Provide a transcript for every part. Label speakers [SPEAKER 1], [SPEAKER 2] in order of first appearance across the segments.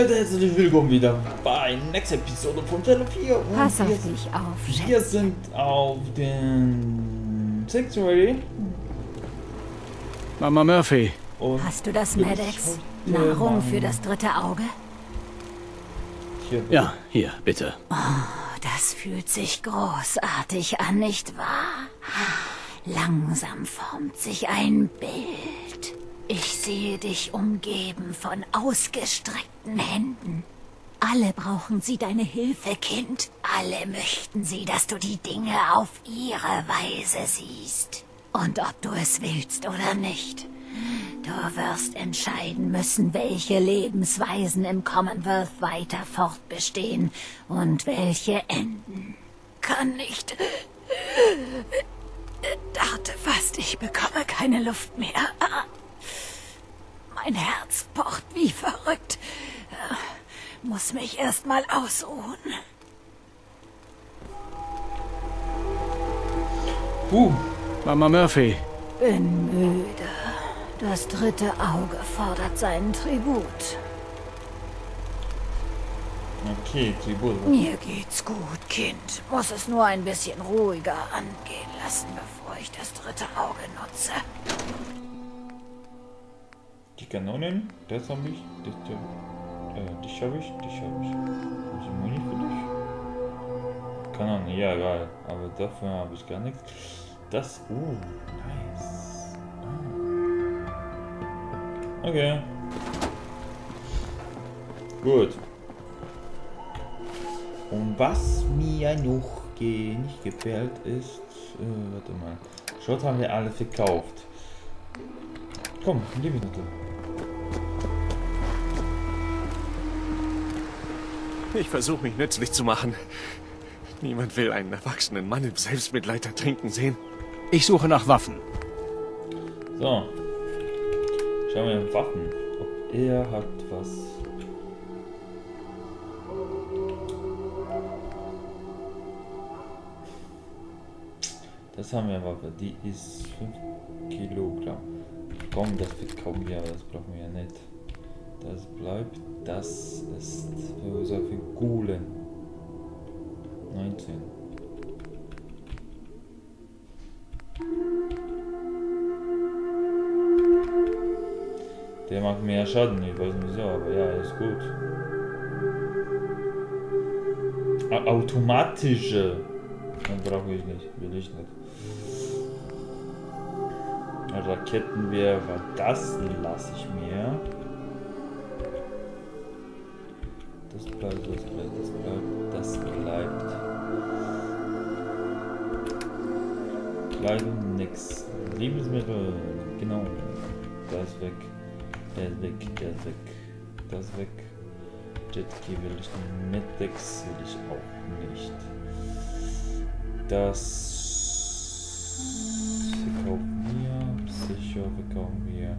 [SPEAKER 1] Leute, herzlich willkommen wieder bei nächster Episode von Fellow 4. Und
[SPEAKER 2] Pass auf
[SPEAKER 1] wir,
[SPEAKER 2] dich auf,
[SPEAKER 1] wir
[SPEAKER 2] Schätze.
[SPEAKER 1] sind auf den Sanctuary
[SPEAKER 3] Mama Murphy,
[SPEAKER 1] und
[SPEAKER 2] Hast du das,
[SPEAKER 1] heute
[SPEAKER 2] Nahrung für das dritte Auge?
[SPEAKER 1] Hier,
[SPEAKER 3] ja, hier, bitte.
[SPEAKER 2] Das fühlt sich großartig an, nicht wahr? Langsam formt sich ein Bild. Ich sehe dich umgeben von ausgestreckten Händen. Alle brauchen sie deine Hilfe, Kind. Alle möchten sie, dass du die Dinge auf ihre Weise siehst. Und ob du es willst oder nicht. Du wirst entscheiden müssen, welche Lebensweisen im Commonwealth weiter fortbestehen und welche enden. Kann nicht. Dachte fast, ich bekomme keine Luft mehr. Mein Herz pocht wie verrückt. Muss mich erst mal ausruhen.
[SPEAKER 1] Uh,
[SPEAKER 3] Mama Murphy,
[SPEAKER 2] Bin müde. Das dritte Auge fordert seinen Tribut.
[SPEAKER 1] okay, Tribut.
[SPEAKER 2] Mir geht's gut, Kind. Muss es nur ein bisschen ruhiger angehen lassen, bevor ich das dritte Auge nutze.
[SPEAKER 1] Die Kanonen, das habe ich, das, äh, dich habe ich, dich habe ich. Hab ich Muni für dich? Kanonen, ja, egal. Aber dafür habe ich gar nichts. Das, oh, nice. Ah. Okay. Gut. Und was mir noch nicht gefällt ist, äh, warte mal. Schrott haben wir alle verkauft. Komm, Lebensmittel.
[SPEAKER 4] Ich versuche mich nützlich zu machen. Niemand will einen erwachsenen Mann im Selbstmitleid ertrinken sehen.
[SPEAKER 3] ich suche nach Waffen.
[SPEAKER 1] So. Schauen wir in Waffen, ob er hat was. Das haben wir Waffe, die ist 5 Kilogramm. Komm, das verkaufen wir, aber das brauchen wir ja nicht. Das bleibt, das ist verursacht für Gulen. 19. Der macht mehr Schaden, ich weiß nicht wieso, aber ja, ist gut. A automatische. Dann brauche ich nicht, will ich nicht. Raketenwerfer, das lasse ich mir. Das bleibt, das bleibt, das bleibt, das bleibt. Kleidung, nix. Lebensmittel, genau. Das weg. Ist weg, ist weg. Das weg. Jetski will ich nicht. Meddex will ich auch nicht. Das verkaufen wir. Psycho verkaufen wir.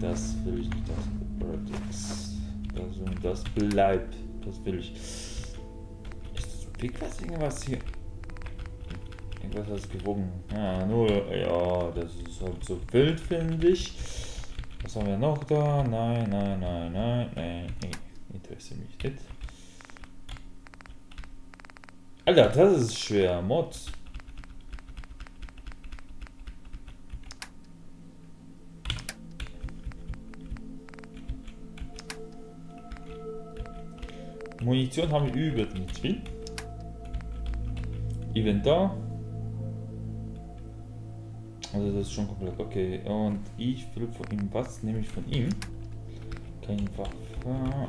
[SPEAKER 1] Das will ich nicht. Das Vertex. Das und das bleibt. Das will ich. Ist was irgendwas hier? Irgendwas was gewogen. Ja, nur. Ja, das ist halt so wild, finde ich. Was haben wir noch da? Nein, nein, nein, nein, nein. Nee, interessiert mich nicht. Alter, das ist schwer. Mods. Munition haben wir über nicht viel. Inventar. Also das ist schon komplett okay. Und ich will von ihm was nehme ich von ihm? Keine Waffe.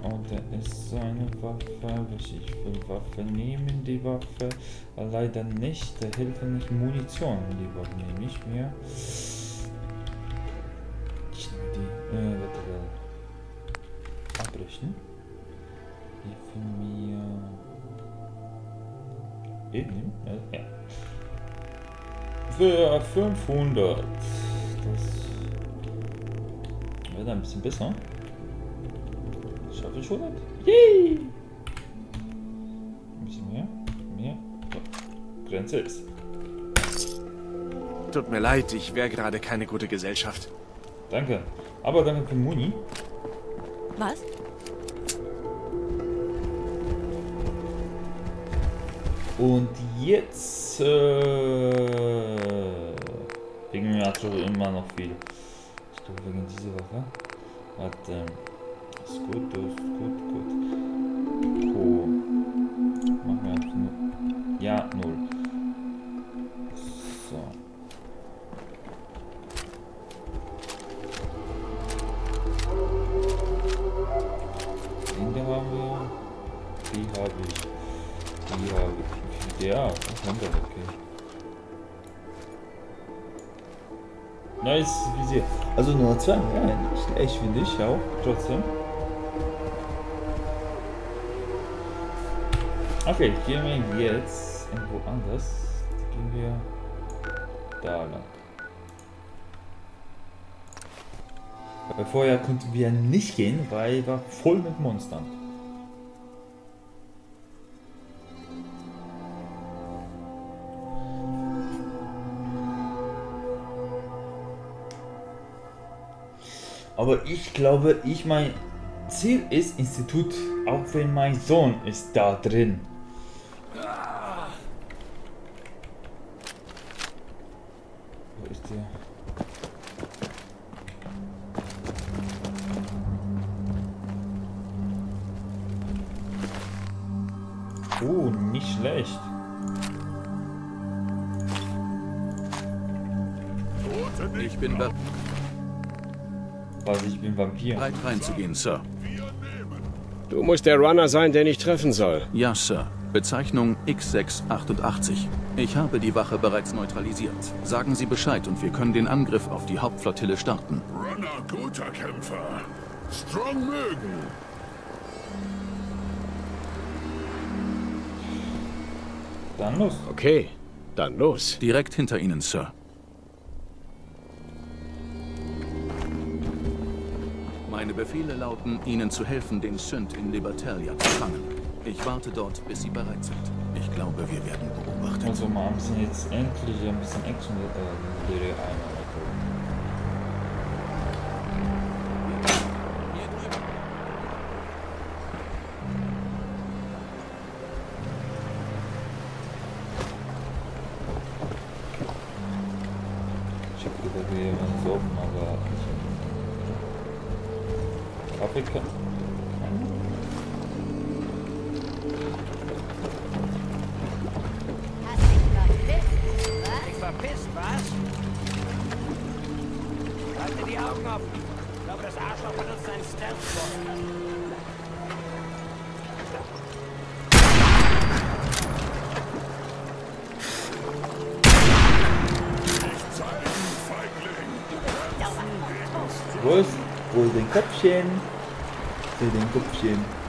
[SPEAKER 1] Und er ist seine Waffe. Welche ich will Waffe nehmen, die Waffe. Leider nicht. Der hilft nicht Munition. Die Waffe nehme ich mir. Ich nehme die. Äh, warte. Abbrechen. Nehmen? Äh, ja. Für 500. Das wird ein bisschen besser. Schaffe ich 100? Yay! Ein bisschen mehr. Mehr. So. Grenze ist.
[SPEAKER 4] Tut mir leid, ich wäre gerade keine gute Gesellschaft.
[SPEAKER 1] Danke. Aber danke für Muni.
[SPEAKER 2] Was?
[SPEAKER 1] Und jetzt äh, wegen mir hat schon immer noch viel. Ich glaube wegen dieser Waffe. Warte. Ist gut, ist gut, gut. Oh. Also nur zwei, ja, nicht schlecht finde ich auch, trotzdem. Okay, gehen wir jetzt irgendwo anders. Gehen wir da lang. Weil vorher konnten wir nicht gehen, weil war voll mit Monstern. Aber ich glaube, ich mein Ziel ist Institut, auch wenn mein Sohn ist da drin. Wo ist der? Oh, nicht schlecht.
[SPEAKER 3] Ich bin bereit
[SPEAKER 1] Was, ich bin Vampir.
[SPEAKER 3] reinzugehen, Sir.
[SPEAKER 5] Du musst der Runner sein, den ich treffen soll.
[SPEAKER 3] Ja, Sir. Bezeichnung X688. Ich habe die Wache bereits neutralisiert. Sagen Sie Bescheid und wir können den Angriff auf die Hauptflottille starten.
[SPEAKER 6] Runner, guter Kämpfer. Strong mögen.
[SPEAKER 1] Dann los.
[SPEAKER 5] Okay, dann los.
[SPEAKER 3] Direkt hinter Ihnen, Sir. Meine Befehle lauten, Ihnen zu helfen, den Sünd in Libertalia zu fangen. Ich warte dort, bis Sie bereit sind. Ich glaube, wir werden beobachtet.
[SPEAKER 1] Also mal ein bisschen jetzt endlich ein bisschen Action äh, Serie
[SPEAKER 7] Halte die Augen offen. Ich glaube, das Arschloch benutzt einen Stealth-Bot.
[SPEAKER 1] Wo ist, wo ist den Köpfchen? Für den Köpfchen.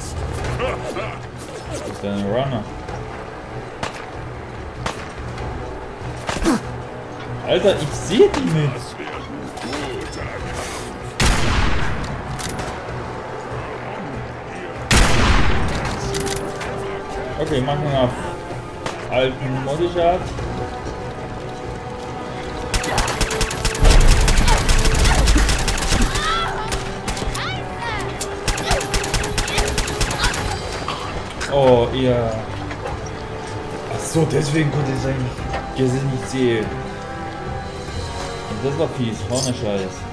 [SPEAKER 6] Angst?
[SPEAKER 1] Das ist ein Runner. Alter, ich sehe die nicht. Okay, machen wir auf alten Modishart. Oh, ihr. Ach so, deswegen konnte ich sein Gesicht nicht sehen. Und das war fies, vorne Scheiß.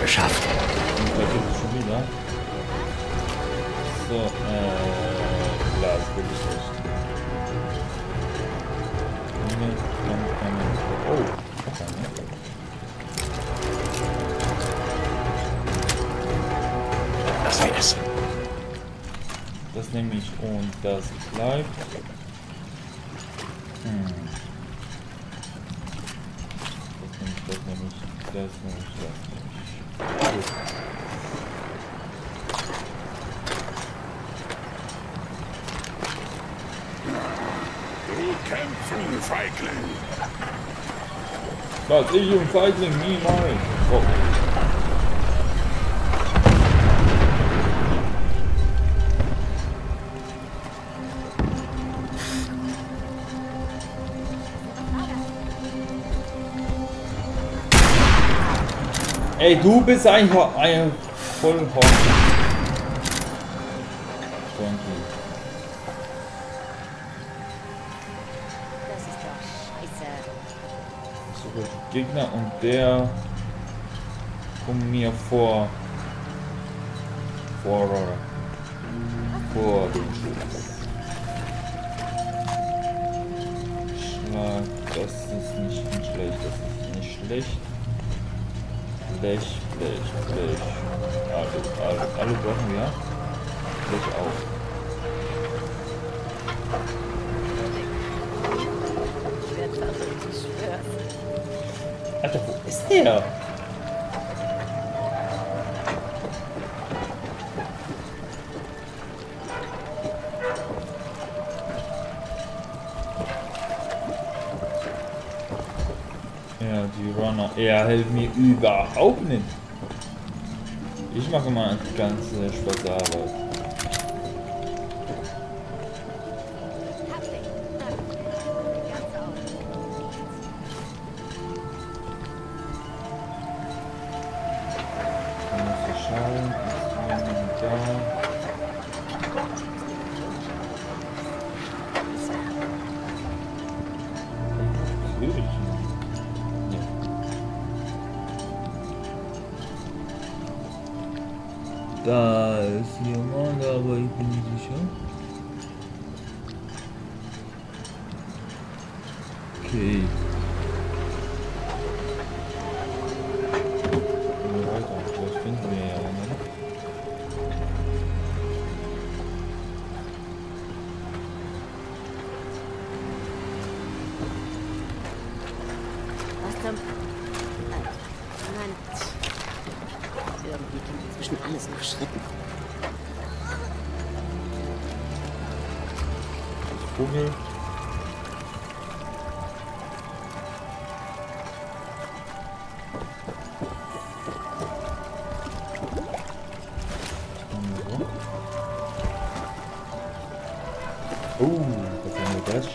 [SPEAKER 5] Geschafft.
[SPEAKER 1] Da gibt es schon wieder. So, äh, das will ich nicht. Oh, Wasser, ne?
[SPEAKER 5] Das wär's.
[SPEAKER 1] Das nehme ich und das bleibt. Hm. Das nehme ich, das nehme ich, das nehme ich, das nehme ich. Gut.
[SPEAKER 6] Du kämpfen, Feigling.
[SPEAKER 1] Was, ich und Feigling, niemals. Oh. Ey, du bist ein, ein Vollhorn. Gegner und der kommt mir vor. Vor. Vor den Schutz. Schlag. Das ist nicht schlecht. Das ist nicht schlecht. Blech, Blech, Blech. Alu, Alu, Alu brauchen wir. Blech auch.
[SPEAKER 2] Ich werde verrückt, ich schwör's.
[SPEAKER 1] Alter, wo ist der? Ja, die Runner. Er hält mir überhaupt nicht. Ich mache mal die ganze Spaß Dann muss ich schauen. Ist
[SPEAKER 2] Irgendwie klingt inzwischen alles nach Schritten.
[SPEAKER 1] Vogel. Oh, was haben wir das?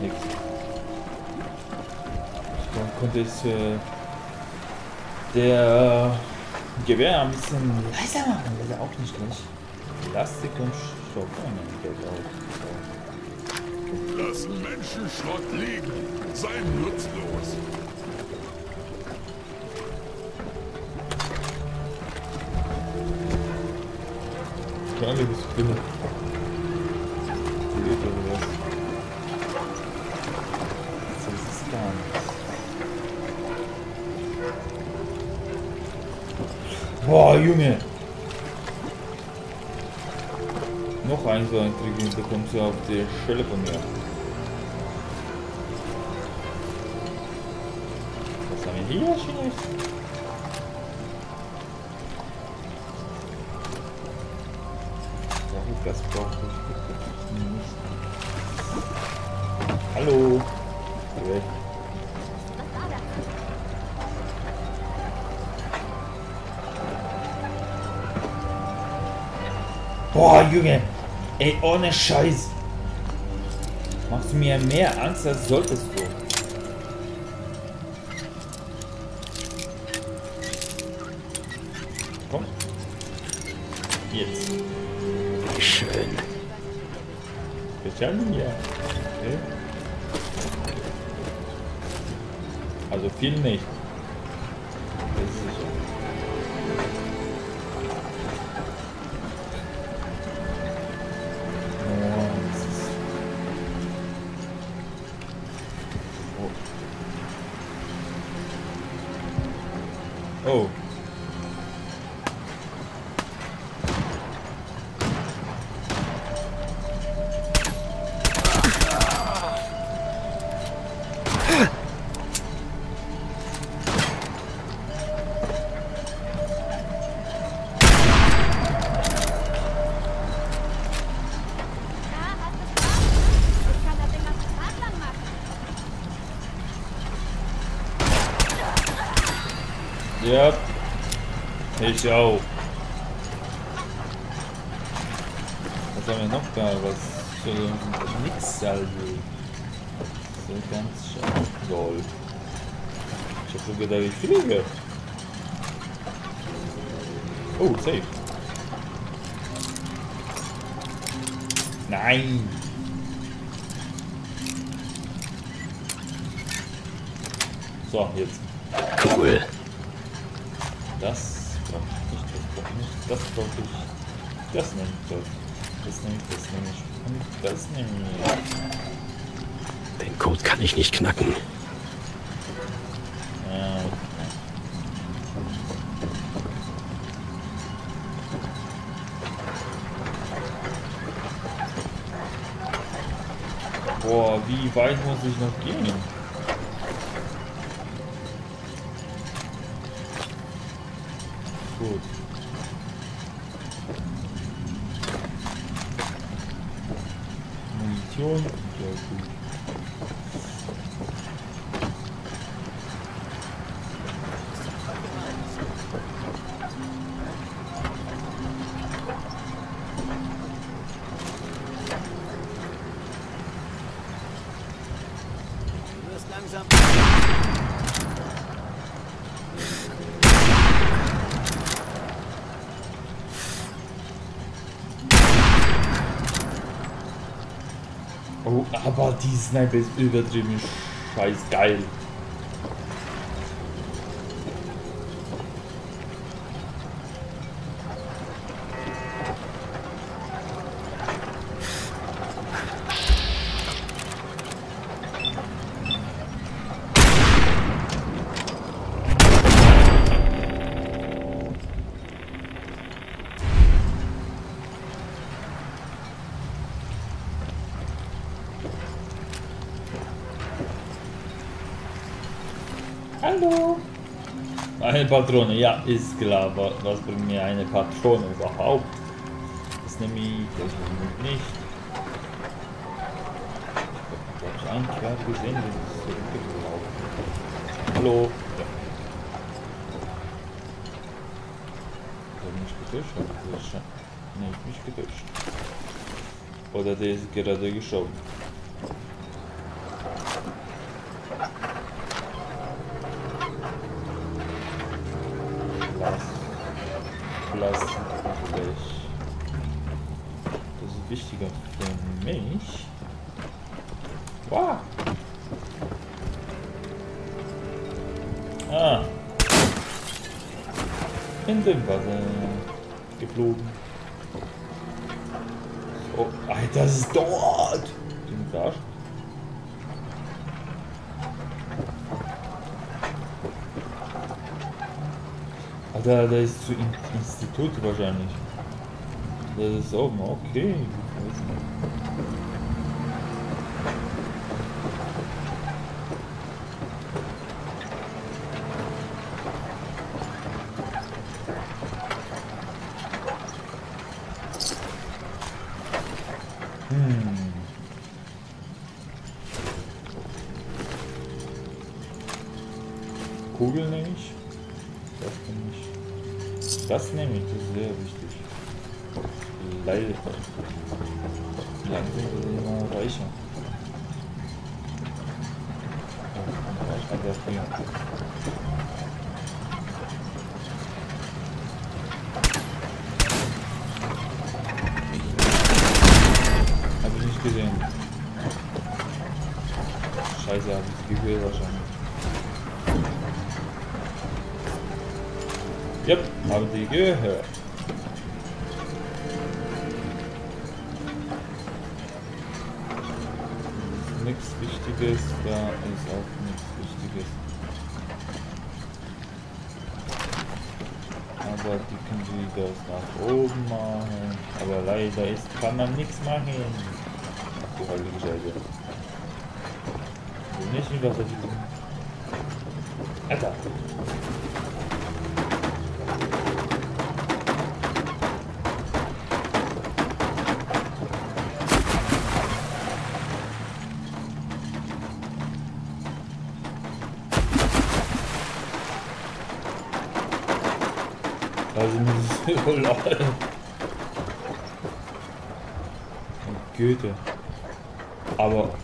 [SPEAKER 1] Nix. Dann konnte ich äh, der Gewehr ein bisschen leiser machen, das ist ja auch nicht schlecht. Plastik und Stoff. Oh nein, der auch.
[SPEAKER 6] Lass Menschenschrott liegen. Sei nutzlos.
[SPEAKER 1] Schade, bist du drin. Geht oder was? So ist es gar nicht. Boah, Junge! Noch ein so ein Trick, den bekommst du auf die Schelle von mir. Was haben wir hier gut, das brauche ich nicht. Hallo! Weg. Boah, Junge. Ey, ohne Scheiß. Machst du mir mehr Angst, als solltest du. Komm. Jetzt.
[SPEAKER 5] Wie schön.
[SPEAKER 1] Wir schauen ja. Okay. Also viel nicht. Oh.
[SPEAKER 8] Ich
[SPEAKER 1] auch. Was haben wir noch da? Was für nix also. So ganz schön. Lol. Ich hab schon gedacht, ich fliege. Oh, safe. Nein. So, jetzt.
[SPEAKER 5] Cool.
[SPEAKER 1] Das brauche ich nicht, das brauche ich nicht, das brauche ich. Das nehme ich. Das nehme ich, das nehme ich. Und das nehme ich.
[SPEAKER 5] Den Code kann ich nicht knacken.
[SPEAKER 1] Ja. Boah, wie weit muss ich noch gehen? Gut. Munition, ja gut.
[SPEAKER 7] Du wirst langsam.
[SPEAKER 1] Oh, aber die Sniper ist übertrieben scheiß geil. Hallo. Eine Patrone, ja, ist klar. Wa- Was bringt mir eine Patrone überhaupt? Das nehme ich, das nehme ich nicht. Ich habe ich einen Kerl gesehen, der ist zurückgelaufen. Hallo. Ja. Ich mich getäuscht, habe ich das schon? Nee, ich mich getäuscht. Oder der ist gerade geschoben. Lass. Lass. Vielleicht. Das ist wichtiger für mich. Wow. Ah. In dem Wasser geflogen. Oh, Alter, das ist dort. Im Garage. Alter, der ist zu In Institut wahrscheinlich. Das ist oben, okay. Hm. Räucher. Ich glaube, der ist. Hab ich nicht gesehen. Scheiße, hab ich es gesehen wahrscheinlich. Yep, haben die gehört. Wichtiges, da ist auch nichts Wichtiges. Aber die können wir das nach oben machen. Aber leider ist, kann man nichts machen. Ach du heilige Scheiße. Ich will nicht in Wasser fliegen. Alter. Goethe. Aber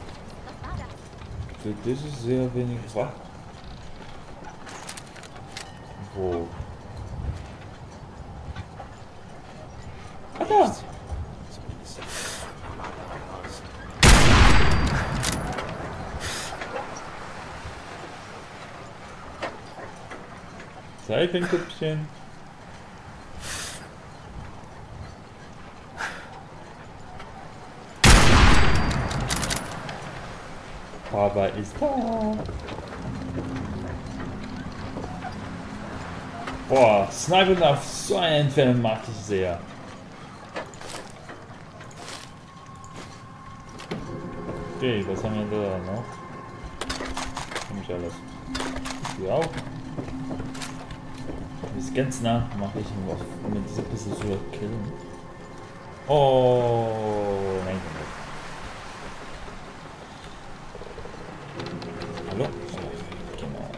[SPEAKER 1] für das ist sehr wenig wach. Wo? Ah, da! Seitenköpfchen. Papa ist da. Boah, Snipen auf so eine Entfernung mag ich sehr. Okay, was haben wir da noch? Nämlich alles. Hier auch. Das ganz nah mache ich ihn auf, mit dieser bisschen so killen. Oh, nein. Hallo? Genau.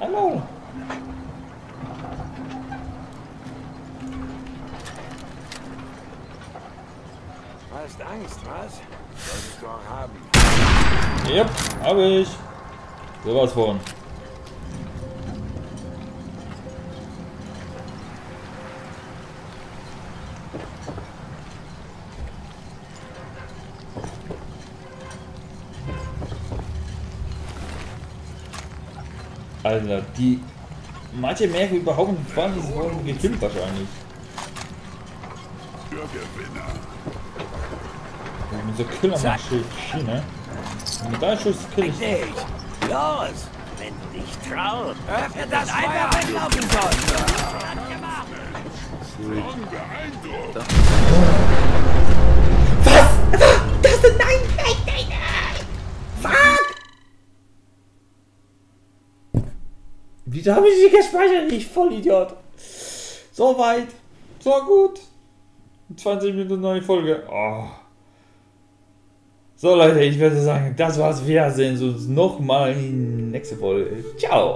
[SPEAKER 1] Hallo.
[SPEAKER 7] Hast Angst, was? Solltest du auch haben.
[SPEAKER 1] Yep, hab ich. Sowas von. Alter, die. Manche merken überhaupt nicht, wann sie gekillt wahrscheinlich.
[SPEAKER 6] Der Gewinner.
[SPEAKER 1] Mit so Killermaschine. Mit deinem Schuss kill ich.
[SPEAKER 7] Nicht! Los! Wenn du dich traust, öffne das Feuer, wenn laufen soll! Handgemacht!
[SPEAKER 6] Schon beeindruckt.
[SPEAKER 1] Wieso habe ich sie gespeichert? Ich Vollidiot. So weit. So gut. 20 Minuten neue Folge. Oh. So Leute, ich würde sagen, das war's. Wir sehen uns nochmal in nächste Folge. Ciao.